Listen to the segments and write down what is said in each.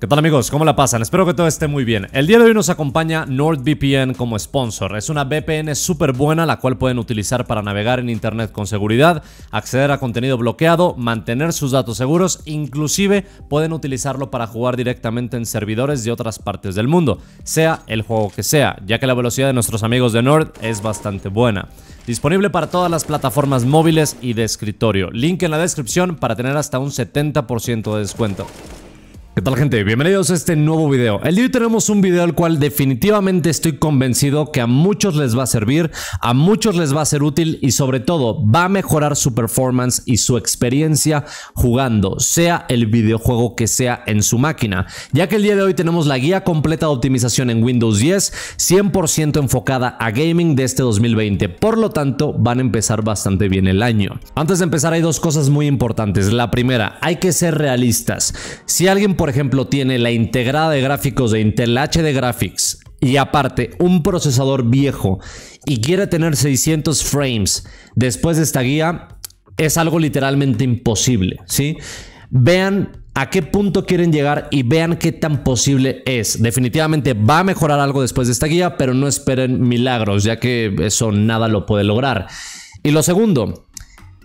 ¿Qué tal amigos? ¿Cómo la pasan? Espero que todo esté muy bien. El día de hoy nos acompaña NordVPN como sponsor. Es una VPN súper buena la cual pueden utilizar para navegar en internet con seguridad, acceder a contenido bloqueado, mantener sus datos seguros, inclusive pueden utilizarlo para jugar directamente en servidores de otras partes del mundo, sea el juego que sea, ya que la velocidad de nuestros amigos de Nord es bastante buena. Disponible para todas las plataformas móviles y de escritorio. Link en la descripción para tener hasta un 70% de descuento. ¿Qué tal gente? Bienvenidos a este nuevo video. El día de hoy tenemos un video al cual definitivamente estoy convencido que a muchos les va a servir, a muchos les va a ser útil y sobre todo va a mejorar su performance y su experiencia jugando, sea el videojuego que sea en su máquina. Ya que el día de hoy tenemos la guía completa de optimización en Windows 10, 100% enfocada a gaming de este 2020. Por lo tanto, van a empezar bastante bien el año. Antes de empezar hay dos cosas muy importantes. La primera, hay que ser realistas. Si alguien por por ejemplo, tiene la integrada de gráficos de Intel HD Graphics y aparte un procesador viejo y quiere tener 600 frames después de esta guía, es algo literalmente imposible, ¿sí? Vean a qué punto quieren llegar y vean qué tan posible es. Definitivamente va a mejorar algo después de esta guía, pero no esperen milagros, ya que eso nada lo puede lograr. Y lo segundo,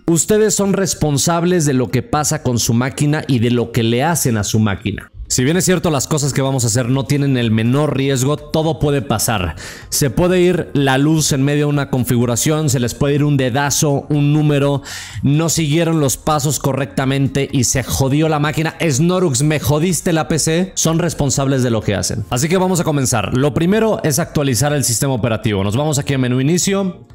Ustedes son responsables de lo que pasa con su máquina y de lo que le hacen a su máquina. Si bien es cierto las cosas que vamos a hacer no tienen el menor riesgo, todo puede pasar. Se puede ir la luz en medio de una configuración, se les puede ir un dedazo, un número, no siguieron los pasos correctamente y se jodió la máquina. Snorux, me jodiste la PC. Son responsables de lo que hacen. Así que vamos a comenzar. Lo primero es actualizar el sistema operativo. Nos vamos aquí a menú inicio,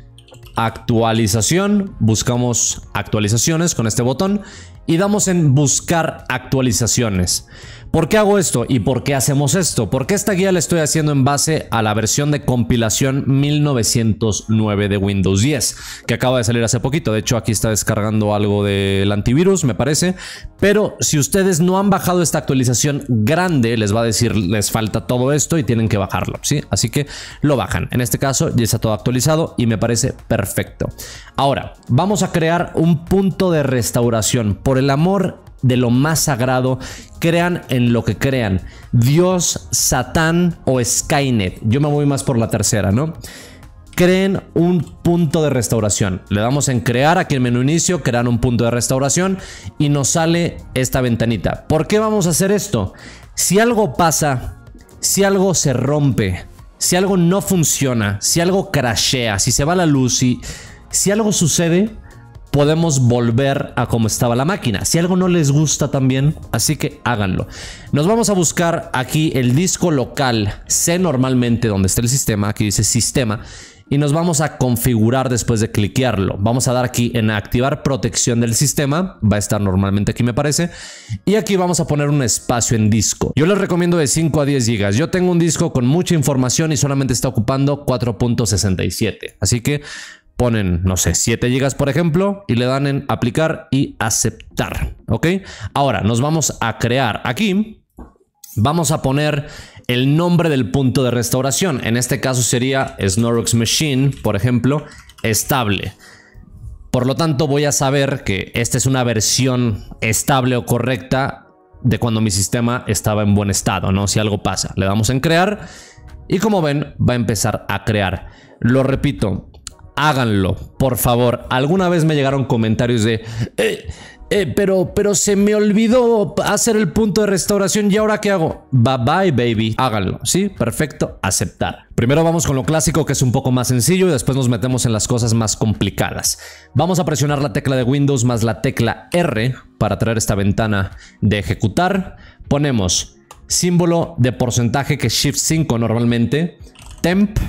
actualización, buscamos actualizaciones con este botón y damos en buscar actualizaciones. ¿Por qué hago esto y por qué hacemos esto? Porque esta guía la estoy haciendo en base a la versión de compilación 1909 de Windows 10, que acaba de salir hace poquito. De hecho, aquí está descargando algo del antivirus, me parece. Pero si ustedes no han bajado esta actualización grande, les va a decir, les falta todo esto y tienen que bajarlo, ¿sí? Así que lo bajan. En este caso ya está todo actualizado y me parece perfecto. Ahora, vamos a crear un punto de restauración. Por el amor de lo más sagrado, crean en lo que crean. Dios, Satán o Skynet. Yo me voy más por la tercera, ¿no? Creen un punto de restauración. Le damos en crear aquí en menú inicio, crean un punto de restauración y nos sale esta ventanita. ¿Por qué vamos a hacer esto? Si algo pasa, si algo se rompe, si algo no funciona, si algo crashea, si se va la luz, si, si algo sucede, podemos volver a como estaba la máquina. Si algo no les gusta también, así que háganlo. Nos vamos a buscar aquí el disco local. Sé normalmente donde está el sistema. Aquí dice sistema. Y nos vamos a configurar después de cliquearlo. Vamos a dar aquí en activar protección del sistema. Va a estar normalmente aquí me parece. Y aquí vamos a poner un espacio en disco. Yo les recomiendo de 5 a 10 GB. Yo tengo un disco con mucha información y solamente está ocupando 4.67. Así que ponen, no sé, 7 GB por ejemplo, y le dan en aplicar y aceptar, ¿ok? Ahora nos vamos a crear aquí, vamos a poner el nombre del punto de restauración. En este caso sería Snorux Machine, por ejemplo, estable. Por lo tanto, voy a saber que esta es una versión estable o correcta de cuando mi sistema estaba en buen estado, ¿no? Si algo pasa, le damos en crear y como ven, va a empezar a crear. Lo repito, háganlo, por favor. Alguna vez me llegaron comentarios de... Eh, eh, pero, pero se me olvidó hacer el punto de restauración y ahora qué hago? Bye bye baby, háganlo, ¿sí? Perfecto, aceptar. Primero vamos con lo clásico que es un poco más sencillo y después nos metemos en las cosas más complicadas. Vamos a presionar la tecla de Windows más la tecla R para traer esta ventana de ejecutar. Ponemos símbolo de porcentaje que es Shift 5 normalmente, temp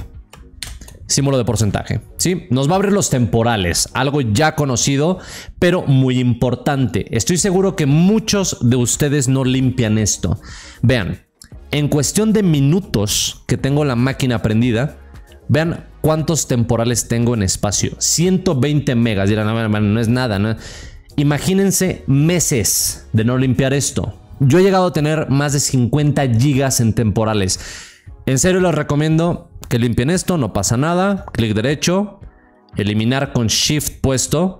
símbolo de porcentaje. ¿Sí? Nos va a abrir los temporales, algo ya conocido, pero muy importante. Estoy seguro que muchos de ustedes no limpian esto. Vean, en cuestión de minutos que tengo la máquina prendida, vean cuántos temporales tengo en espacio. 120 megas. Dirán, no, no es nada. Imagínense meses de no limpiar esto. Yo he llegado a tener más de 50 gigas en temporales. En serio les recomiendo que limpien esto, no pasa nada. Clic derecho, eliminar con Shift puesto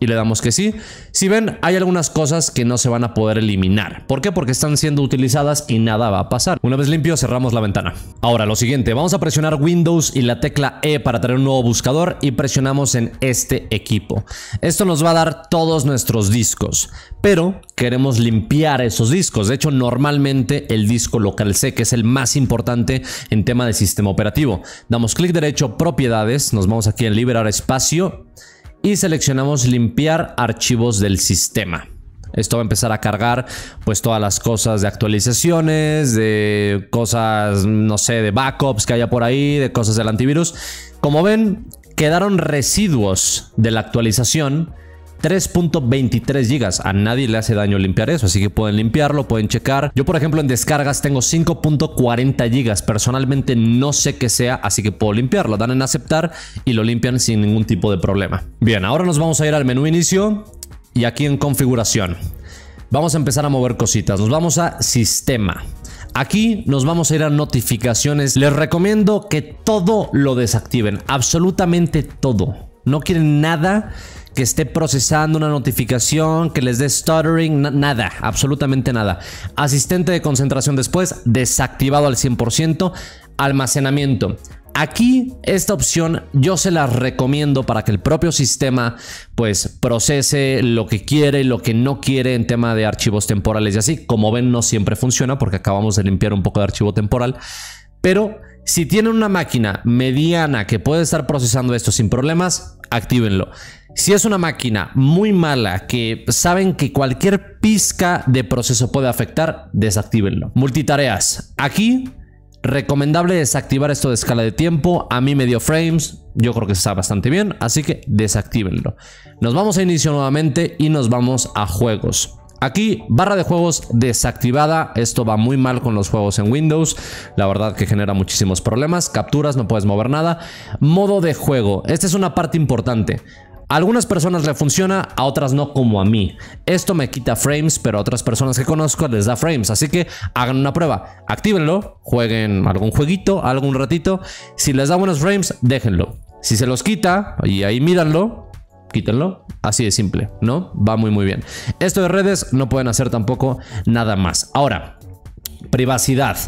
y le damos que sí. Si ven, hay algunas cosas que no se van a poder eliminar. ¿Por qué? Porque están siendo utilizadas y nada va a pasar. Una vez limpio, cerramos la ventana. Ahora, lo siguiente, vamos a presionar Windows y la tecla E para traer un nuevo buscador y presionamos en este equipo. Esto nos va a dar todos nuestros discos, pero queremos limpiar esos discos. De hecho, normalmente el disco local C, que es el más importante en tema de sistema operativo. Damos clic derecho, propiedades, nos vamos aquí en liberar espacio y seleccionamos limpiar archivos del sistema. Esto va a empezar a cargar pues todas las cosas de actualizaciones, de cosas, no sé, de backups que haya por ahí, de cosas del antivirus. Como ven, quedaron residuos de la actualización 3.23 gigas. A nadie le hace daño limpiar eso, así que pueden limpiarlo, pueden checar. Yo, por ejemplo, en descargas tengo 5.40 gigas. Personalmente no sé qué sea, así que puedo limpiarlo. Dan en aceptar y lo limpian sin ningún tipo de problema. Bien, ahora nos vamos a ir al menú inicio y aquí en configuración. Vamos a empezar a mover cositas. Nos vamos a sistema. Aquí nos vamos a ir a notificaciones. Les recomiendo que todo lo desactiven. Absolutamente todo. No quieren nada que esté procesando una notificación, que les dé stuttering, nada, absolutamente nada. Asistente de concentración después, desactivado al 100%. Almacenamiento. Aquí esta opción yo se la recomiendo para que el propio sistema pues procese lo que quiere, lo que no quiere en tema de archivos temporales y así. Como ven no siempre funciona porque acabamos de limpiar un poco de archivo temporal. Pero si tienen una máquina mediana que puede estar procesando esto sin problemas, actívenlo. Si es una máquina muy mala que saben que cualquier pizca de proceso puede afectar, desactívenlo. Multitareas. Aquí Recomendable desactivar esto de escala de tiempo. A mí me dio frames. Yo creo que está bastante bien. Así que desactívenlo. Nos vamos a inicio nuevamente y nos vamos a juegos. Aquí, barra de juegos desactivada. Esto va muy mal con los juegos en Windows. La verdad que genera muchísimos problemas. Capturas, no puedes mover nada. Modo de juego. Esta es una parte importante. A algunas personas le funciona, a otras no como a mí. Esto me quita frames, pero a otras personas que conozco les da frames. Así que hagan una prueba. Actívenlo, jueguen algún jueguito, algún ratito. Si les da buenos frames, déjenlo. Si se los quita, y ahí míranlo, quítenlo. Así de simple, ¿no? Va muy muy bien. Esto de redes no pueden hacer tampoco nada más. Ahora, privacidad.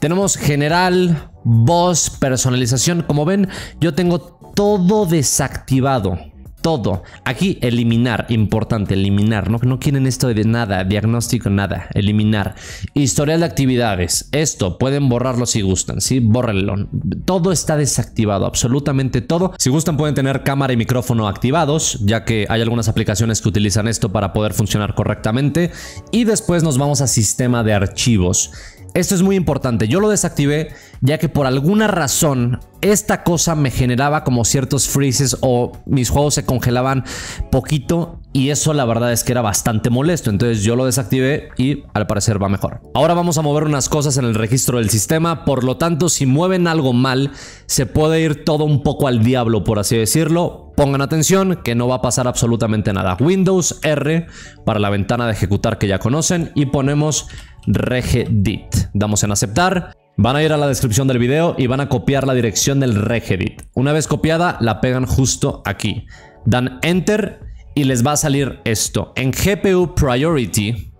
Tenemos general, voz, personalización. Como ven, yo tengo todo desactivado todo. Aquí eliminar, importante, eliminar. No, no quieren esto de nada, diagnóstico, nada. Eliminar. Historial de actividades. Esto pueden borrarlo si gustan, ¿sí? Bórrenlo. Todo está desactivado, absolutamente todo. Si gustan pueden tener cámara y micrófono activados, ya que hay algunas aplicaciones que utilizan esto para poder funcionar correctamente. Y después nos vamos a sistema de archivos. Esto es muy importante. Yo lo desactivé ya que por alguna razón esta cosa me generaba como ciertos freezes o mis juegos se congelaban poquito y eso la verdad es que era bastante molesto. Entonces yo lo desactivé y al parecer va mejor. Ahora vamos a mover unas cosas en el registro del sistema. Por lo tanto, si mueven algo mal, se puede ir todo un poco al diablo, por así decirlo. Pongan atención que no va a pasar absolutamente nada. Windows R para la ventana de ejecutar que ya conocen y ponemos regedit. Damos en aceptar. Van a ir a la descripción del video y van a copiar la dirección del regedit. Una vez copiada, la pegan justo aquí. Dan enter y les va a salir esto. En GPU Priority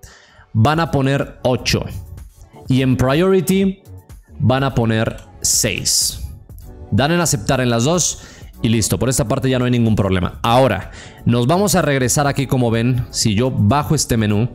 van a poner 8. Y en Priority van a poner 6. Dan en aceptar en las dos y listo. Por esta parte ya no hay ningún problema. Ahora, nos vamos a regresar aquí como ven. Si yo bajo este menú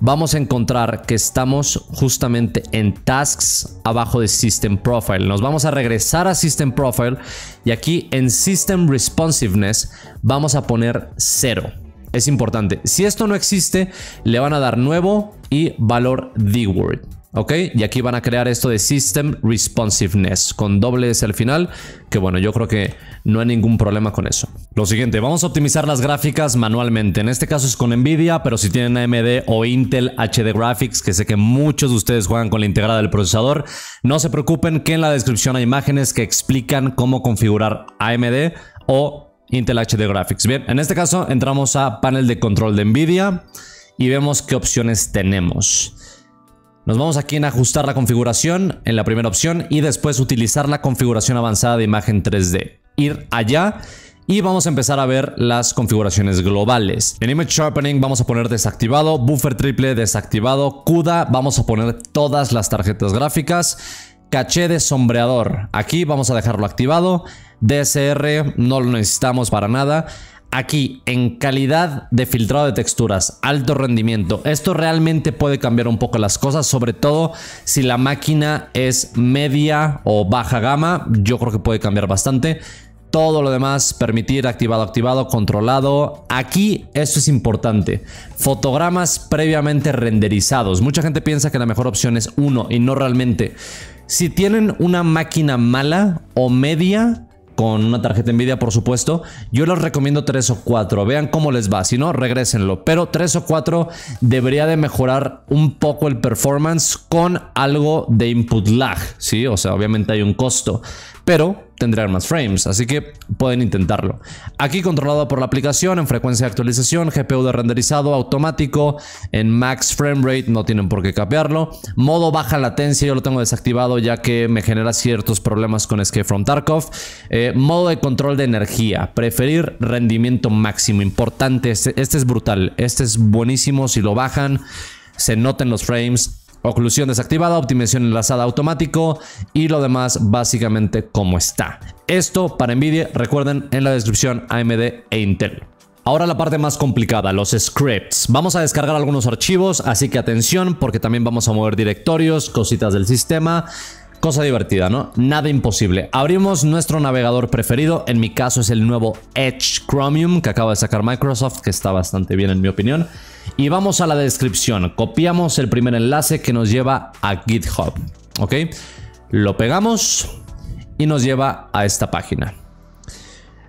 vamos a encontrar que estamos justamente en Tasks abajo de System Profile. Nos vamos a regresar a System Profile y aquí en System Responsiveness vamos a poner 0. Es importante. Si esto no existe, le van a dar nuevo y valor word ¿Ok? Y aquí van a crear esto de System Responsiveness con doble S al final, que bueno, yo creo que no hay ningún problema con eso. Lo siguiente, vamos a optimizar las gráficas manualmente. En este caso es con Nvidia, pero si tienen AMD o Intel HD Graphics, que sé que muchos de ustedes juegan con la integrada del procesador, no se preocupen que en la descripción hay imágenes que explican cómo configurar AMD o Intel HD Graphics. Bien, en este caso entramos a panel de control de Nvidia y vemos qué opciones tenemos. Nos vamos aquí en ajustar la configuración en la primera opción y después utilizar la configuración avanzada de imagen 3D. Ir allá y vamos a empezar a ver las configuraciones globales. En Image Sharpening vamos a poner desactivado, buffer triple desactivado, CUDA vamos a poner todas las tarjetas gráficas, caché de sombreador, aquí vamos a dejarlo activado, DSR no lo necesitamos para nada. Aquí, en calidad de filtrado de texturas, alto rendimiento, esto realmente puede cambiar un poco las cosas, sobre todo si la máquina es media o baja gama, yo creo que puede cambiar bastante. Todo lo demás, permitir activado, activado, controlado. Aquí esto es importante. Fotogramas previamente renderizados. Mucha gente piensa que la mejor opción es uno y no realmente. Si tienen una máquina mala o media, con una tarjeta Nvidia, por supuesto. Yo les recomiendo 3 o 4. Vean cómo les va. Si no, regrésenlo. Pero 3 o 4 debería de mejorar un poco el performance con algo de input lag. Sí, o sea, obviamente hay un costo. Pero tendrán más frames, así que pueden intentarlo. Aquí controlado por la aplicación en frecuencia de actualización, GPU de renderizado automático, en max frame rate, no tienen por qué cambiarlo. Modo baja latencia, yo lo tengo desactivado ya que me genera ciertos problemas con Escape from Tarkov. Eh, modo de control de energía, preferir rendimiento máximo, importante, este, este es brutal, este es buenísimo, si lo bajan se noten los frames, Oclusión desactivada, optimización enlazada automático y lo demás básicamente como está. Esto para Nvidia, recuerden en la descripción AMD e Intel. Ahora la parte más complicada, los scripts. Vamos a descargar algunos archivos, así que atención porque también vamos a mover directorios, cositas del sistema. Cosa divertida, ¿no? Nada imposible. Abrimos nuestro navegador preferido. En mi caso es el nuevo Edge Chromium que acaba de sacar Microsoft, que está bastante bien en mi opinión. Y vamos a la descripción. Copiamos el primer enlace que nos lleva a GitHub. ¿Ok? Lo pegamos y nos lleva a esta página.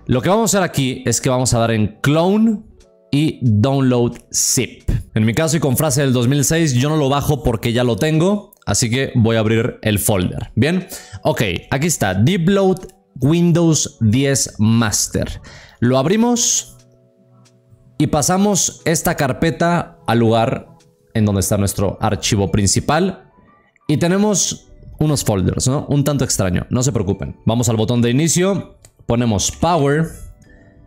Lo que vamos a hacer aquí es que vamos a dar en clone y download zip. En mi caso y con frase del 2006 yo no lo bajo porque ya lo tengo, así que voy a abrir el folder. Bien, ok, aquí está, Deepload Windows 10 Master. Lo abrimos y pasamos esta carpeta al lugar en donde está nuestro archivo principal y tenemos unos folders, ¿no? Un tanto extraño, no se preocupen. Vamos al botón de inicio, ponemos Power,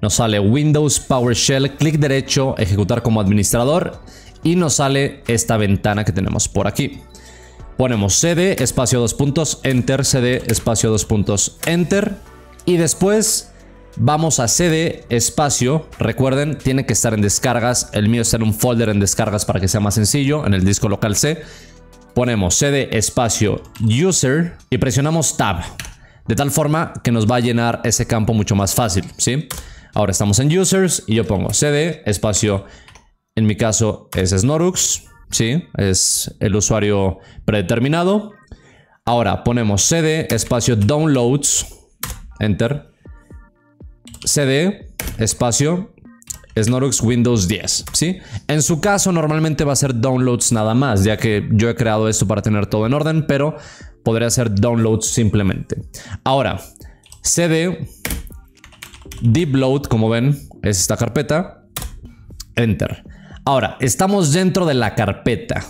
nos sale Windows PowerShell, clic derecho, ejecutar como administrador y nos sale esta ventana que tenemos por aquí. Ponemos cd, espacio dos puntos, enter, cd, espacio dos puntos, enter y después Vamos a cd espacio. Recuerden, tiene que estar en descargas. El mío está en un folder en descargas para que sea más sencillo. En el disco local C. Ponemos cd espacio user y presionamos tab. De tal forma que nos va a llenar ese campo mucho más fácil. ¿sí? Ahora estamos en users y yo pongo cd espacio. En mi caso es Snorux. ¿sí? Es el usuario predeterminado. Ahora ponemos cd espacio downloads. Enter cd espacio Snorux Windows 10, ¿sí? En su caso normalmente va a ser downloads nada más, ya que yo he creado esto para tener todo en orden, pero podría ser downloads simplemente. Ahora, cd deepload, como ven, es esta carpeta. Enter. Ahora, estamos dentro de la carpeta.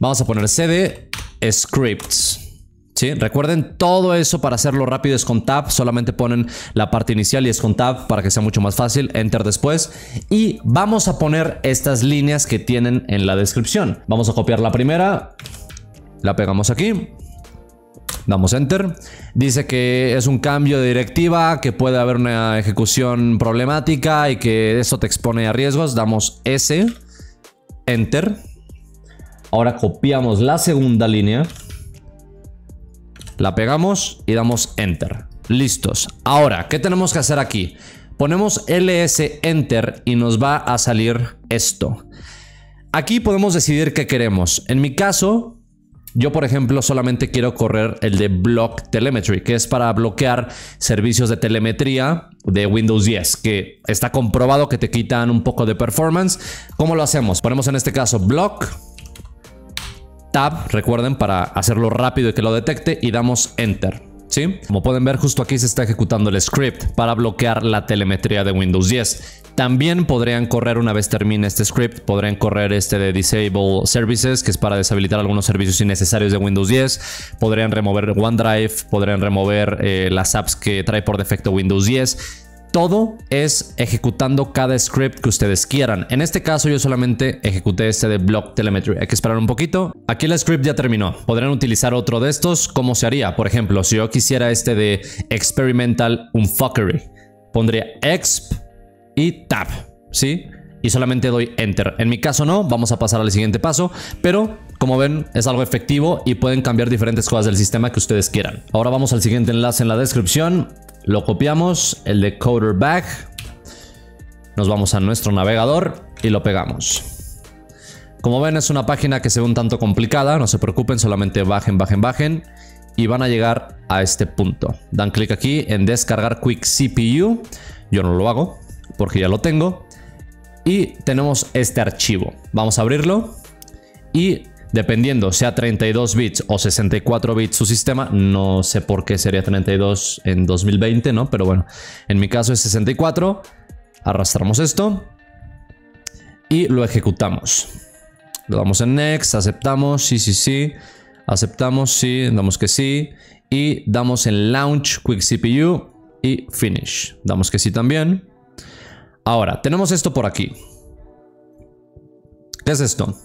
Vamos a poner cd scripts. Recuerden, todo eso para hacerlo rápido es con Tab. Solamente ponen la parte inicial y es con Tab para que sea mucho más fácil. Enter después. Y vamos a poner estas líneas que tienen en la descripción. Vamos a copiar la primera. La pegamos aquí. Damos Enter. Dice que es un cambio de directiva, que puede haber una ejecución problemática y que eso te expone a riesgos. Damos S. Enter. Ahora copiamos la segunda línea. La pegamos y damos Enter. Listos. Ahora, ¿qué tenemos que hacer aquí? Ponemos ls enter y nos va a salir esto. Aquí podemos decidir qué queremos. En mi caso, yo por ejemplo solamente quiero correr el de Block Telemetry, que es para bloquear servicios de telemetría de Windows 10, que está comprobado que te quitan un poco de performance. ¿Cómo lo hacemos? Ponemos en este caso Block Tab, recuerden, para hacerlo rápido y que lo detecte y damos Enter. ¿Sí? Como pueden ver, justo aquí se está ejecutando el script para bloquear la telemetría de Windows 10. También podrían correr, una vez termine este script, podrían correr este de Disable Services, que es para deshabilitar algunos servicios innecesarios de Windows 10. Podrían remover OneDrive, podrían remover eh, las apps que trae por defecto Windows 10 todo es ejecutando cada script que ustedes quieran. En este caso yo solamente ejecuté este de Block Telemetry. Hay que esperar un poquito. Aquí el script ya terminó. Podrían utilizar otro de estos. ¿Cómo se haría? Por ejemplo, si yo quisiera este de Experimental Unfuckery, pondría exp y tab, ¿sí? Y solamente doy enter. En mi caso no, vamos a pasar al siguiente paso, pero como ven es algo efectivo y pueden cambiar diferentes cosas del sistema que ustedes quieran. Ahora vamos al siguiente enlace en la descripción. Lo copiamos, el de Coder Back. Nos vamos a nuestro navegador y lo pegamos. Como ven es una página que se ve un tanto complicada, no se preocupen, solamente bajen, bajen, bajen y van a llegar a este punto. Dan clic aquí en descargar Quick CPU, yo no lo hago porque ya lo tengo. Y tenemos este archivo, vamos a abrirlo y Dependiendo sea 32 bits o 64 bits su sistema, no sé por qué sería 32 en 2020, ¿no? Pero bueno, en mi caso es 64. Arrastramos esto y lo ejecutamos. Le damos en Next, aceptamos, sí, sí, sí. Aceptamos, sí, damos que sí. Y damos en Launch Quick CPU y Finish. Damos que sí también. Ahora, tenemos esto por aquí. ¿Qué es esto?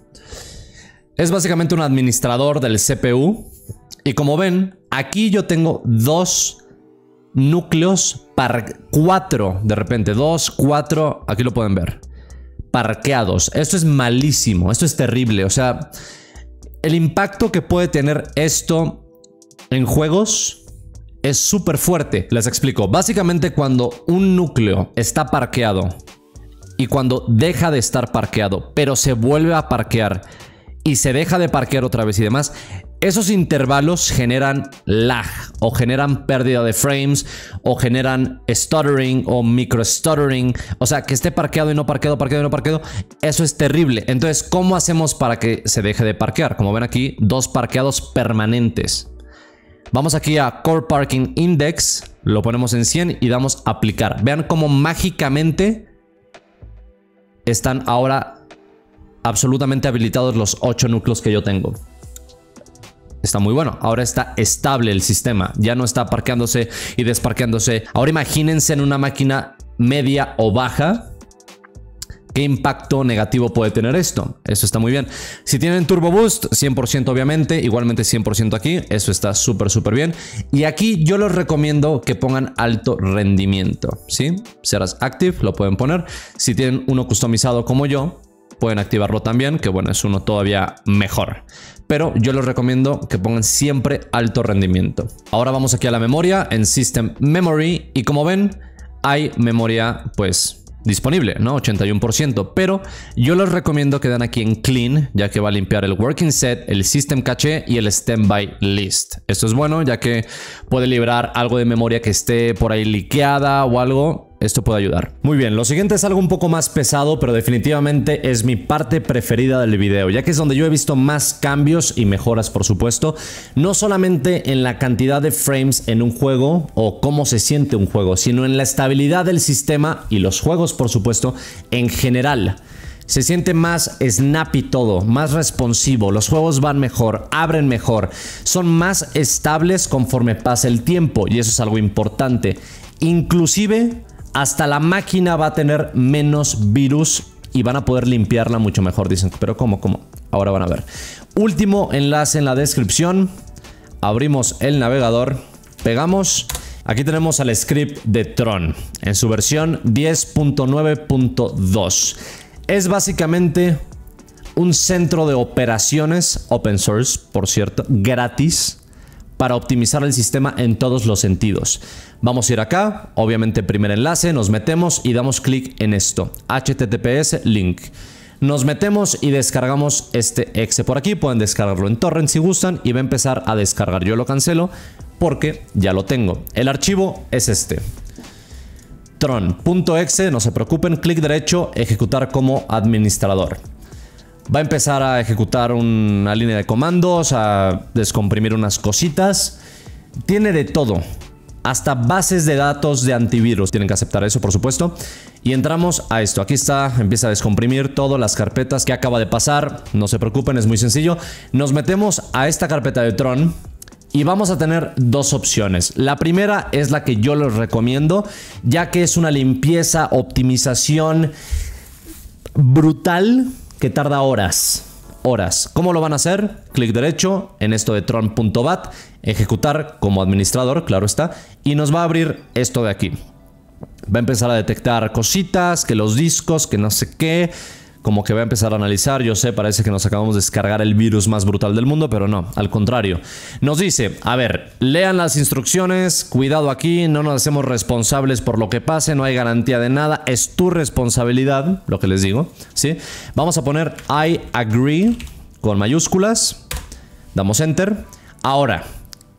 Es básicamente un administrador del CPU. Y como ven, aquí yo tengo dos núcleos par cuatro de repente. Dos, cuatro, aquí lo pueden ver. Parqueados. Esto es malísimo, esto es terrible. O sea, el impacto que puede tener esto en juegos es súper fuerte. Les explico. Básicamente cuando un núcleo está parqueado y cuando deja de estar parqueado, pero se vuelve a parquear y se deja de parquear otra vez y demás, esos intervalos generan lag o generan pérdida de frames o generan stuttering o micro stuttering, o sea, que esté parqueado y no parqueado, parqueado y no parqueado, eso es terrible. Entonces, ¿cómo hacemos para que se deje de parquear? Como ven aquí, dos parqueados permanentes. Vamos aquí a Core Parking Index, lo ponemos en 100 y damos aplicar. Vean cómo mágicamente están ahora absolutamente habilitados los 8 núcleos que yo tengo. Está muy bueno. Ahora está estable el sistema. Ya no está parqueándose y desparqueándose. Ahora imagínense en una máquina media o baja. ¿Qué impacto negativo puede tener esto? Eso está muy bien. Si tienen Turbo Boost, 100% obviamente, igualmente 100% aquí, eso está súper, súper bien. Y aquí yo les recomiendo que pongan alto rendimiento, ¿sí? Serás Active, lo pueden poner. Si tienen uno customizado como yo, pueden activarlo también, que bueno, es uno todavía mejor. Pero yo les recomiendo que pongan siempre alto rendimiento. Ahora vamos aquí a la memoria en System Memory y como ven hay memoria pues disponible, ¿no? 81%, pero yo les recomiendo que den aquí en Clean, ya que va a limpiar el Working Set, el System Cache y el Standby List. Esto es bueno, ya que puede liberar algo de memoria que esté por ahí liqueada o algo esto puede ayudar. Muy bien, lo siguiente es algo un poco más pesado, pero definitivamente es mi parte preferida del video, ya que es donde yo he visto más cambios y mejoras, por supuesto, no solamente en la cantidad de frames en un juego o cómo se siente un juego, sino en la estabilidad del sistema y los juegos, por supuesto, en general. Se siente más snappy todo, más responsivo, los juegos van mejor, abren mejor, son más estables conforme pasa el tiempo y eso es algo importante. Inclusive hasta la máquina va a tener menos virus y van a poder limpiarla mucho mejor. Dicen, pero ¿cómo? ¿Cómo? Ahora van a ver. Último enlace en la descripción. Abrimos el navegador, pegamos. Aquí tenemos al script de Tron en su versión 10.9.2. Es básicamente un centro de operaciones open source, por cierto, gratis para optimizar el sistema en todos los sentidos. Vamos a ir acá, obviamente primer enlace, nos metemos y damos clic en esto, https link. Nos metemos y descargamos este exe por aquí, pueden descargarlo en torrent si gustan y va a empezar a descargar. Yo lo cancelo porque ya lo tengo. El archivo es este. Tron.exe, no se preocupen, clic derecho, ejecutar como administrador va a empezar a ejecutar una línea de comandos, a descomprimir unas cositas. Tiene de todo. Hasta bases de datos de antivirus. Tienen que aceptar eso, por supuesto. Y entramos a esto. Aquí está, empieza a descomprimir todas las carpetas que acaba de pasar. No se preocupen, es muy sencillo. Nos metemos a esta carpeta de Tron Y vamos a tener dos opciones. La primera es la que yo les recomiendo, ya que es una limpieza, optimización brutal que tarda horas. Horas. ¿Cómo lo van a hacer? Clic derecho en esto de tron.bat, ejecutar como administrador, claro está, y nos va a abrir esto de aquí. Va a empezar a detectar cositas, que los discos, que no sé qué, como que va a empezar a analizar. Yo sé, parece que nos acabamos de descargar el virus más brutal del mundo, pero no, al contrario. Nos dice, a ver, lean las instrucciones, cuidado aquí, no nos hacemos responsables por lo que pase, no hay garantía de nada, es tu responsabilidad, lo que les digo, ¿sí? Vamos a poner I agree con mayúsculas, damos enter. Ahora,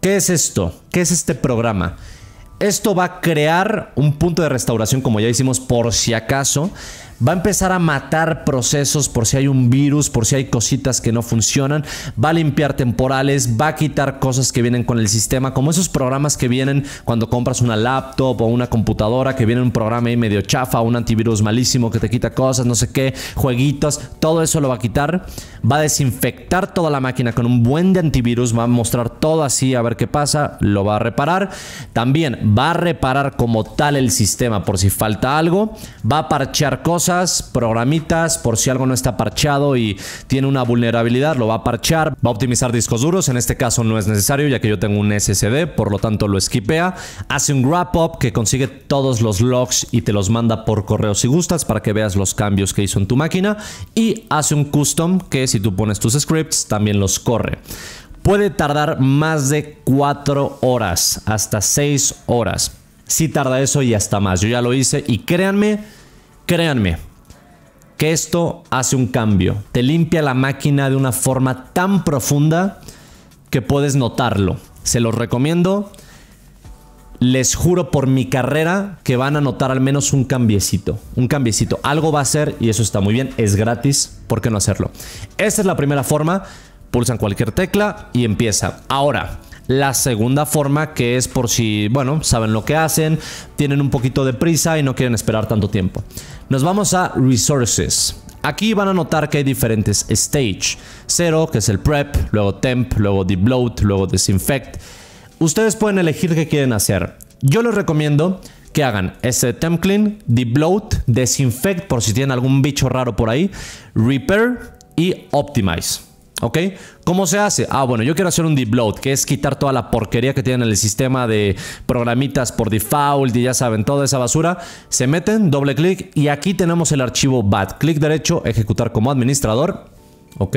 ¿qué es esto? ¿Qué es este programa? Esto va a crear un punto de restauración como ya hicimos por si acaso va a empezar a matar procesos por si hay un virus, por si hay cositas que no funcionan, va a limpiar temporales, va a quitar cosas que vienen con el sistema, como esos programas que vienen cuando compras una laptop o una computadora, que viene un programa ahí medio chafa, un antivirus malísimo que te quita cosas, no sé qué, jueguitos, todo eso lo va a quitar, va a desinfectar toda la máquina con un buen antivirus, va a mostrar todo así a ver qué pasa, lo va a reparar, también va a reparar como tal el sistema por si falta algo, va a parchear cosas, programitas, por si algo no está parchado y tiene una vulnerabilidad, lo va a parchar, va a optimizar discos duros, en este caso no es necesario ya que yo tengo un SSD, por lo tanto lo esquipea, hace un wrap up que consigue todos los logs y te los manda por correo si gustas para que veas los cambios que hizo en tu máquina y hace un custom que si tú pones tus scripts también los corre puede tardar más de 4 horas, hasta 6 horas. Si tarda eso y hasta más. Yo ya lo hice y créanme, Créanme que esto hace un cambio. Te limpia la máquina de una forma tan profunda que puedes notarlo. Se los recomiendo. Les juro por mi carrera que van a notar al menos un cambiecito. Un cambiecito. Algo va a ser y eso está muy bien. Es gratis. ¿Por qué no hacerlo? Esta es la primera forma. Pulsan cualquier tecla y empieza. Ahora, la segunda forma que es por si, bueno, saben lo que hacen, tienen un poquito de prisa y no quieren esperar tanto tiempo. Nos vamos a Resources. Aquí van a notar que hay diferentes stage. Cero, que es el prep, luego temp, luego debloat, luego disinfect. Ustedes pueden elegir qué quieren hacer. Yo les recomiendo que hagan ese temp clean, debloat, disinfect por si tienen algún bicho raro por ahí, repair y optimize. ¿Ok? ¿Cómo se hace? Ah, bueno, yo quiero hacer un debload, que es quitar toda la porquería que tienen en el sistema de programitas por default y ya saben, toda esa basura. Se meten, doble clic y aquí tenemos el archivo BAT. Clic derecho, ejecutar como administrador. ¿Ok?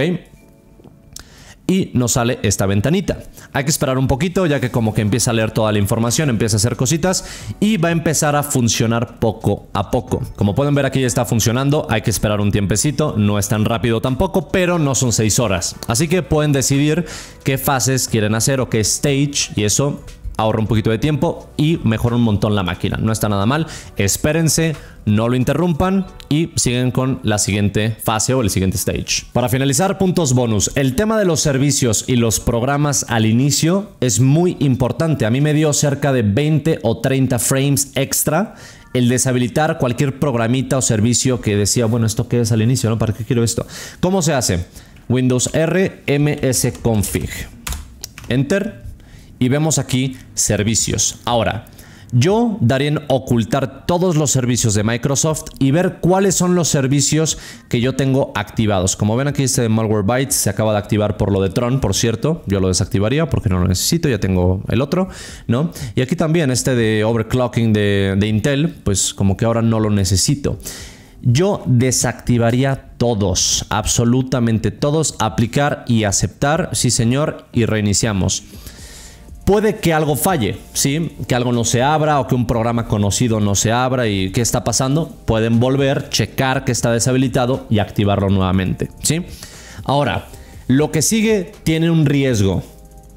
Y nos sale esta ventanita. Hay que esperar un poquito ya que como que empieza a leer toda la información, empieza a hacer cositas y va a empezar a funcionar poco a poco. Como pueden ver aquí ya está funcionando, hay que esperar un tiempecito, no es tan rápido tampoco, pero no son 6 horas. Así que pueden decidir qué fases quieren hacer o qué stage y eso ahorra un poquito de tiempo y mejora un montón la máquina. No está nada mal. Espérense, no lo interrumpan y siguen con la siguiente fase o el siguiente stage. Para finalizar, puntos bonus. El tema de los servicios y los programas al inicio es muy importante. A mí me dio cerca de 20 o 30 frames extra el deshabilitar cualquier programita o servicio que decía, bueno, ¿esto qué es al inicio? ¿no? ¿Para qué quiero esto? ¿Cómo se hace? Windows R msconfig. Enter y vemos aquí servicios. Ahora, yo daría en ocultar todos los servicios de Microsoft y ver cuáles son los servicios que yo tengo activados. Como ven aquí este Malwarebytes se acaba de activar por lo de Tron, por cierto. Yo lo desactivaría porque no lo necesito, ya tengo el otro, ¿no? Y aquí también este de overclocking de, de Intel, pues como que ahora no lo necesito. Yo desactivaría todos, absolutamente todos, aplicar y aceptar, sí señor, y reiniciamos puede que algo falle, ¿sí? Que algo no se abra o que un programa conocido no se abra y qué está pasando. Pueden volver, checar que está deshabilitado y activarlo nuevamente, ¿sí? Ahora, lo que sigue tiene un riesgo.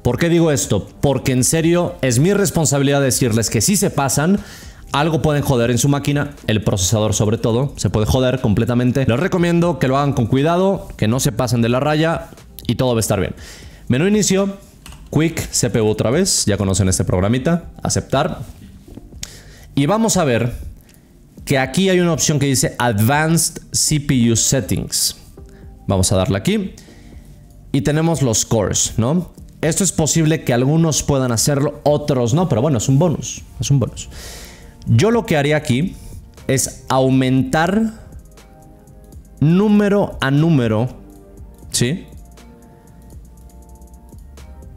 ¿Por qué digo esto? Porque en serio es mi responsabilidad decirles que si se pasan, algo pueden joder en su máquina, el procesador sobre todo, se puede joder completamente. Les recomiendo que lo hagan con cuidado, que no se pasen de la raya y todo va a estar bien. Menú inicio, Quick CPU otra vez, ya conocen este programita, aceptar. Y vamos a ver que aquí hay una opción que dice Advanced CPU Settings. Vamos a darle aquí. Y tenemos los cores, ¿no? Esto es posible que algunos puedan hacerlo, otros no, pero bueno, es un bonus. Es un bonus. Yo lo que haría aquí es aumentar número a número, ¿sí?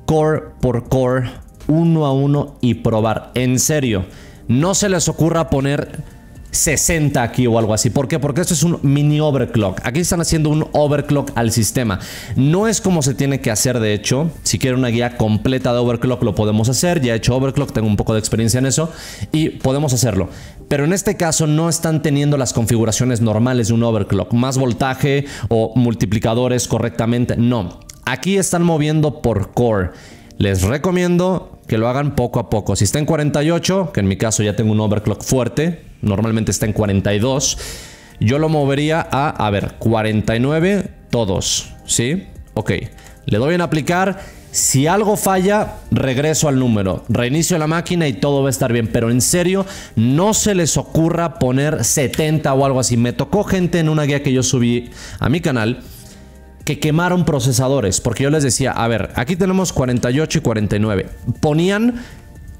Core por core, uno a uno y probar. En serio, no se les ocurra poner 60 aquí o algo así. ¿Por qué? Porque esto es un mini overclock. Aquí están haciendo un overclock al sistema. No es como se tiene que hacer, de hecho. Si quieren una guía completa de overclock, lo podemos hacer. Ya he hecho overclock, tengo un poco de experiencia en eso y podemos hacerlo. Pero en este caso no están teniendo las configuraciones normales de un overclock. Más voltaje o multiplicadores correctamente. No. Aquí están moviendo por core. Les recomiendo que lo hagan poco a poco. Si está en 48, que en mi caso ya tengo un overclock fuerte, normalmente está en 42, yo lo movería a, a ver, 49 todos, ¿sí? Ok, le doy en aplicar. Si algo falla, regreso al número, reinicio la máquina y todo va a estar bien. Pero en serio, no se les ocurra poner 70 o algo así. Me tocó gente en una guía que yo subí a mi canal que quemaron procesadores. Porque yo les decía, a ver, aquí tenemos 48 y 49. Ponían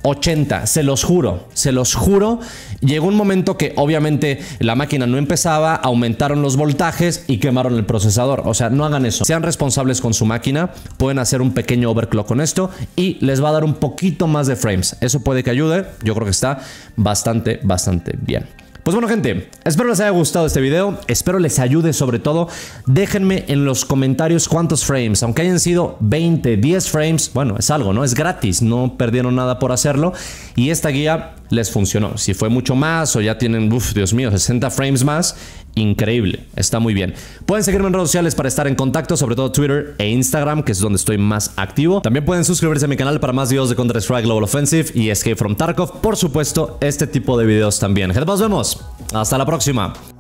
80, se los juro, se los juro. Llegó un momento que obviamente la máquina no empezaba, aumentaron los voltajes y quemaron el procesador. O sea, no hagan eso. Sean responsables con su máquina, pueden hacer un pequeño overclock con esto y les va a dar un poquito más de frames. Eso puede que ayude. Yo creo que está bastante, bastante bien. Pues bueno gente, espero les haya gustado este video, espero les ayude sobre todo. Déjenme en los comentarios cuántos frames, aunque hayan sido 20, 10 frames, bueno, es algo, ¿no? Es gratis, no perdieron nada por hacerlo. Y esta guía les funcionó. Si fue mucho más o ya tienen, uff, Dios mío, 60 frames más, increíble, está muy bien. Pueden seguirme en redes sociales para estar en contacto, sobre todo Twitter e Instagram, que es donde estoy más activo. También pueden suscribirse a mi canal para más videos de Counter-Strike Global Offensive y Escape from Tarkov. Por supuesto, este tipo de videos también. Nos vemos. Hasta la próxima.